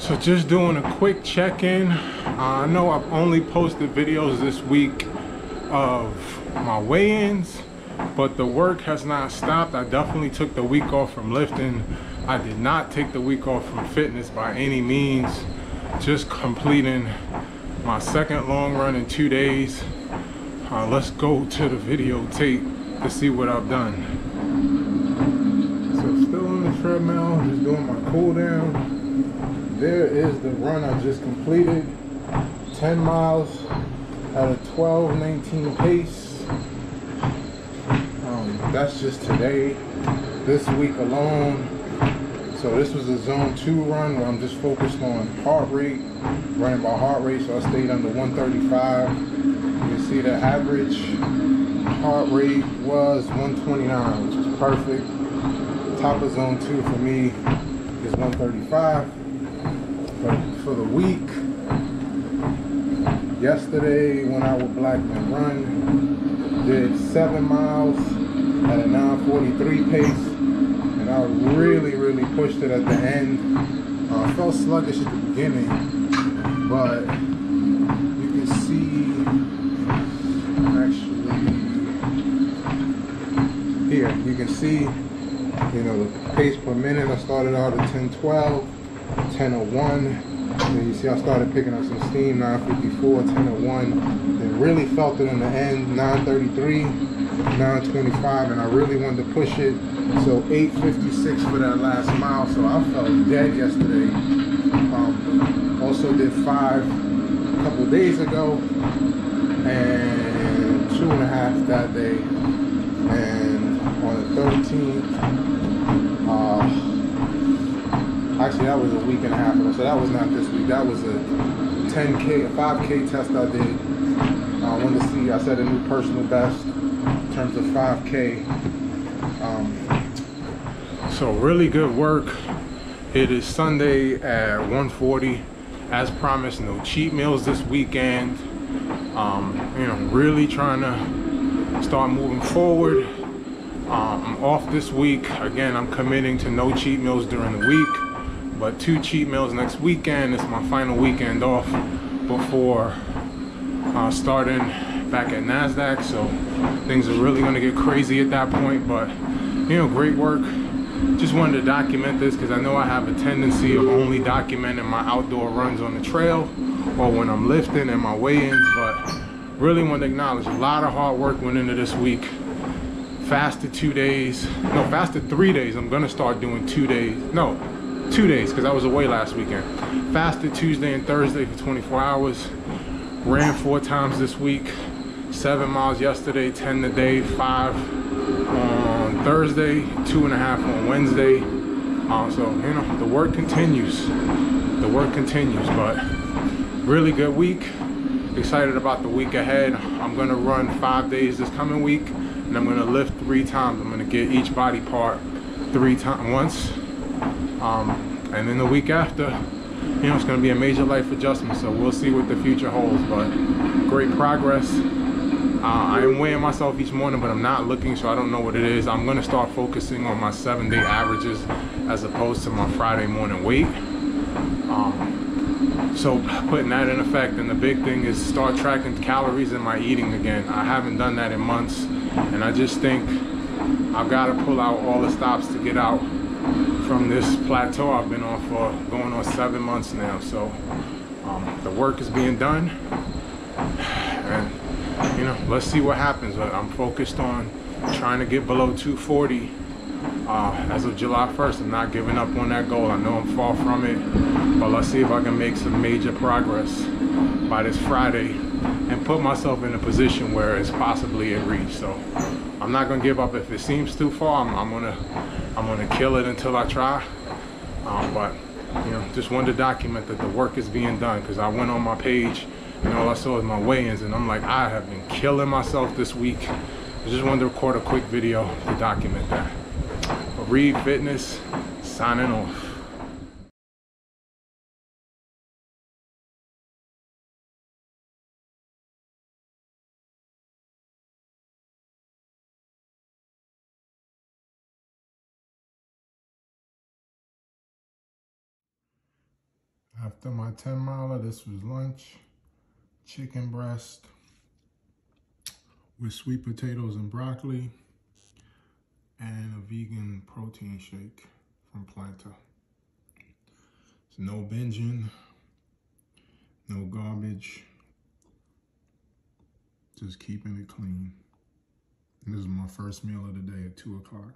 So just doing a quick check-in. Uh, I know I've only posted videos this week of my weigh-ins, but the work has not stopped. I definitely took the week off from lifting. I did not take the week off from fitness by any means. Just completing my second long run in two days. Uh, let's go to the videotape to see what I've done. So still on the treadmill, just doing my cool down there is the run I just completed. 10 miles at a 12:19 pace. Um, that's just today. This week alone. So this was a zone 2 run where I'm just focused on heart rate running by heart rate so I stayed under 135 you can see the average heart rate was 129 which is perfect. Top of zone 2 for me is 135 but for the week, yesterday when I would Black Men Run, did seven miles at a 943 pace, and I really, really pushed it at the end. Uh, I felt sluggish at the beginning, but you can see actually here, you can see, you know, the pace per minute. I started out at 1012. 1001. And you see I started picking up some steam, 954, 1001. And really felt it in the end, 933, 925, and I really wanted to push it. So 856 for that last mile. So I felt dead yesterday. Um, also did five a couple days ago and two and a half that day. And on the 13th, uh, Actually, that was a week and a half ago, so that was not this week. That was a 10K, a 5K test I did. I wanted to see, I set a new personal best in terms of 5K. Um, so really good work. It is Sunday at 1:40. As promised, no cheat meals this weekend. Um, you know, really trying to start moving forward. Um, I'm off this week. Again, I'm committing to no cheat meals during the week but two cheat meals next weekend. It's my final weekend off before uh, starting back at NASDAQ. So things are really gonna get crazy at that point, but you know, great work. Just wanted to document this because I know I have a tendency of only documenting my outdoor runs on the trail or when I'm lifting and my weigh-ins, but really want to acknowledge a lot of hard work went into this week. Fasted two days, no, fasted three days. I'm gonna start doing two days. No, two days because I was away last weekend. Fasted Tuesday and Thursday for 24 hours. Ran four times this week. Seven miles yesterday, 10 today, five on Thursday, two and a half on Wednesday. Uh, so, you know, the work continues. The work continues, but really good week. Excited about the week ahead. I'm gonna run five days this coming week and I'm gonna lift three times. I'm gonna get each body part three times once um, and then the week after, you know, it's going to be a major life adjustment. So we'll see what the future holds. But great progress. Uh, I am weighing myself each morning, but I'm not looking, so I don't know what it is. I'm going to start focusing on my seven-day averages as opposed to my Friday morning weight. Um, so putting that in effect, and the big thing is start tracking calories in my eating again. I haven't done that in months, and I just think I've got to pull out all the stops to get out from this plateau I've been on for going on seven months now. So um, the work is being done and you know, let's see what happens. I'm focused on trying to get below 240 uh, as of July 1st. I'm not giving up on that goal. I know I'm far from it, but let's see if I can make some major progress by this Friday and put myself in a position where it's possibly in reach. So I'm not gonna give up. If it seems too far, I'm, I'm gonna I'm gonna kill it until I try. Um, but you know, just wanted to document that the work is being done because I went on my page and all I saw was my weigh-ins and I'm like, I have been killing myself this week. I just wanted to record a quick video to document that. Fareed Fitness, signing off. After my 10 miler, this was lunch. Chicken breast with sweet potatoes and broccoli and a vegan protein shake from Planta. It's no binging, no garbage, just keeping it clean. And this is my first meal of the day at two o'clock.